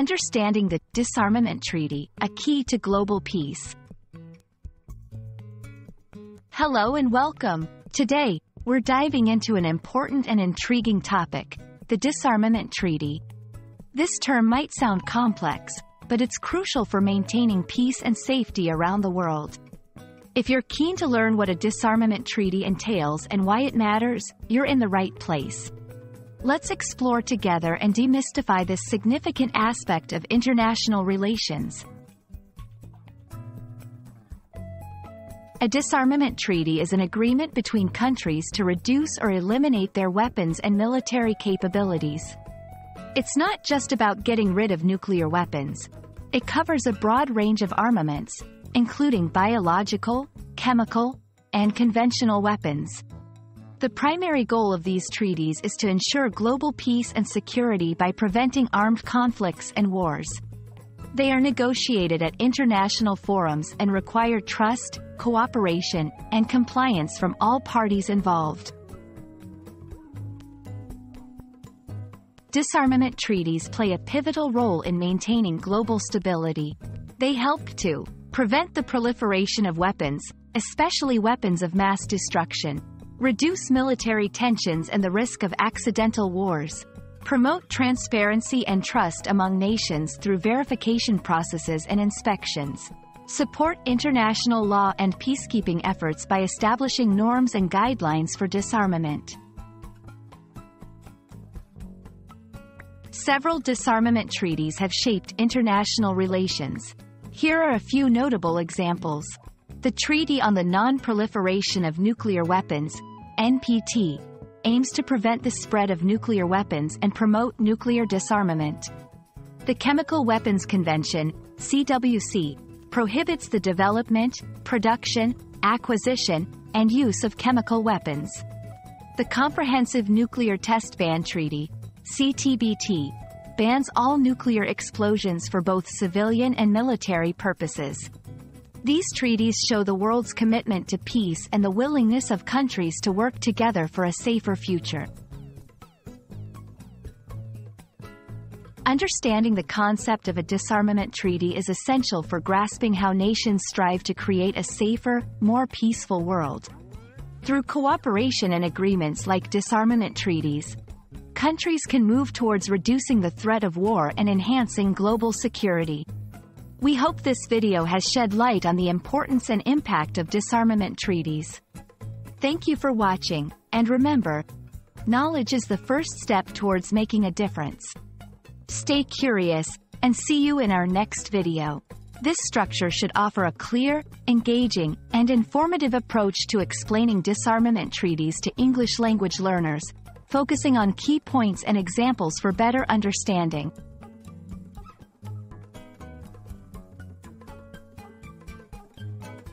Understanding the Disarmament Treaty, a key to global peace. Hello and welcome. Today, we're diving into an important and intriguing topic, the Disarmament Treaty. This term might sound complex, but it's crucial for maintaining peace and safety around the world. If you're keen to learn what a disarmament treaty entails and why it matters, you're in the right place. Let's explore together and demystify this significant aspect of international relations. A disarmament treaty is an agreement between countries to reduce or eliminate their weapons and military capabilities. It's not just about getting rid of nuclear weapons. It covers a broad range of armaments, including biological, chemical, and conventional weapons. The primary goal of these treaties is to ensure global peace and security by preventing armed conflicts and wars. They are negotiated at international forums and require trust, cooperation, and compliance from all parties involved. Disarmament treaties play a pivotal role in maintaining global stability. They help to prevent the proliferation of weapons, especially weapons of mass destruction, reduce military tensions and the risk of accidental wars, promote transparency and trust among nations through verification processes and inspections, support international law and peacekeeping efforts by establishing norms and guidelines for disarmament. Several disarmament treaties have shaped international relations, here are a few notable examples. The Treaty on the Non-Proliferation of Nuclear Weapons, NPT, aims to prevent the spread of nuclear weapons and promote nuclear disarmament. The Chemical Weapons Convention, CWC, prohibits the development, production, acquisition, and use of chemical weapons. The Comprehensive Nuclear Test Ban Treaty, CTBT, bans all nuclear explosions for both civilian and military purposes. These treaties show the world's commitment to peace and the willingness of countries to work together for a safer future. Understanding the concept of a disarmament treaty is essential for grasping how nations strive to create a safer, more peaceful world. Through cooperation and agreements like disarmament treaties, countries can move towards reducing the threat of war and enhancing global security. We hope this video has shed light on the importance and impact of disarmament treaties. Thank you for watching, and remember, knowledge is the first step towards making a difference. Stay curious, and see you in our next video. This structure should offer a clear, engaging, and informative approach to explaining disarmament treaties to English language learners, focusing on key points and examples for better understanding.